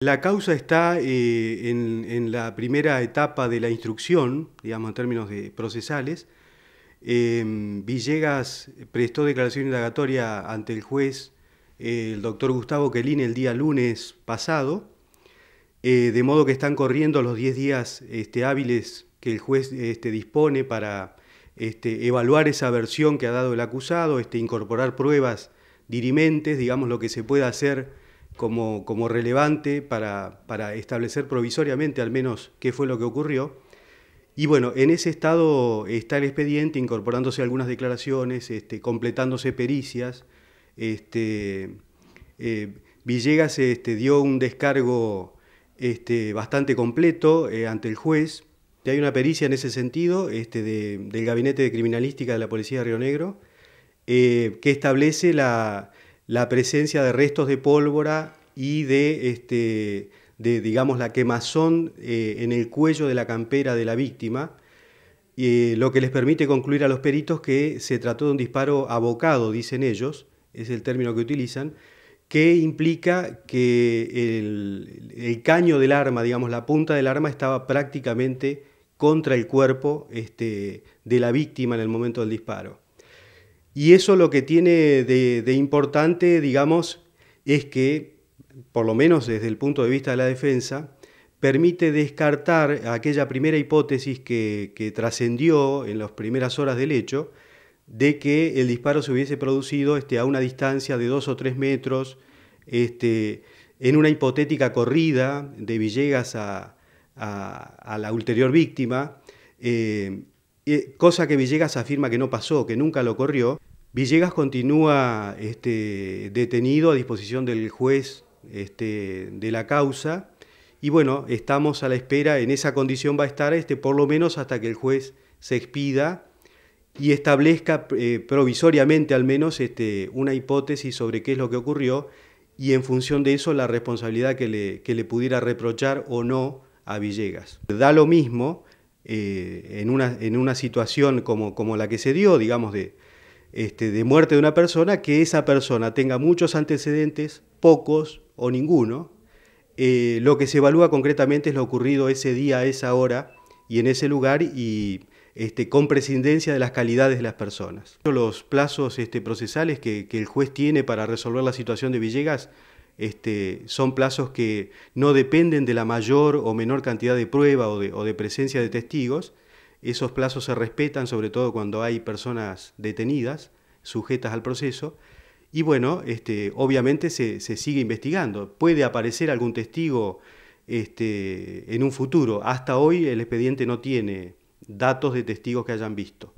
La causa está eh, en, la primera etapa de la instrucción, digamos en términos de procesales. Em, Villegas prestó declaración indagatoria ante el juez, eh, el doctor Gustavo Quelín, el día lunes pasado, eh, de modo que están corriendo los 10 días este, hábiles que el juez este, dispone para este, evaluar esa versión que ha dado el acusado, este, incorporar pruebas dirimentes, digamos lo que se pueda hacer como, como relevante para, para, establecer provisoriamente al menos qué fue lo que ocurrió. Y bueno, en ese estado está el expediente, incorporándose algunas declaraciones, este, completándose pericias. Este, eh, Villegas este, dio un descargo este, bastante completo eh, ante el juez. Hay una pericia en ese sentido este, del Gabinete de Criminalística de la Policía de Río Negro eh, que establece la, la presencia de restos de pólvora y de, este, de digamos, la quemazón eh, en el cuello de la campera de la víctima, eh, lo que les permite concluir a los peritos que se trató de un disparo abocado, dicen ellos, es el término que utilizan, que implica que el, caño del arma, digamos, la punta del arma estaba prácticamente contra el cuerpo este, de la víctima en el momento del disparo. Y eso lo que tiene de, importante, digamos, es que, por lo menos desde el punto de vista de la defensa, permite descartar aquella primera hipótesis que, trascendió en las primeras horas del hecho, de que el disparo se hubiese producido este, a una distancia de dos o tres metros, este, en una hipotética corrida de Villegas a, la ulterior víctima, eh, cosa que Villegas afirma que no pasó, que nunca lo corrió, Villegas continúa este, detenido a disposición del juez este, de la causa y bueno, estamos a la espera, en esa condición va a estar este, por lo menos hasta que el juez se expida y establezca eh, provisoriamente al menos este, una hipótesis sobre qué es lo que ocurrió y en función de eso la responsabilidad que le, que le pudiera reprochar o no a Villegas. Da lo mismo eh, en, una, en, una, situación como, como la que se dio, digamos, de, este, de muerte de una persona, que esa persona tenga muchos antecedentes, pocos o ninguno. Eh, lo que se evalúa concretamente es lo ocurrido ese día, esa hora y en ese lugar y este, con prescindencia de las calidades de las personas. Los plazos este, procesales que, el juez tiene para resolver la situación de Villegas este, son plazos que no dependen de la mayor o menor cantidad de prueba o de presencia de testigos, esos plazos se respetan, sobre todo cuando hay personas detenidas, sujetas al proceso. Y bueno, este, obviamente se, sigue investigando. Puede aparecer algún testigo este, en un futuro. Hasta hoy el expediente no tiene datos de testigos que hayan visto.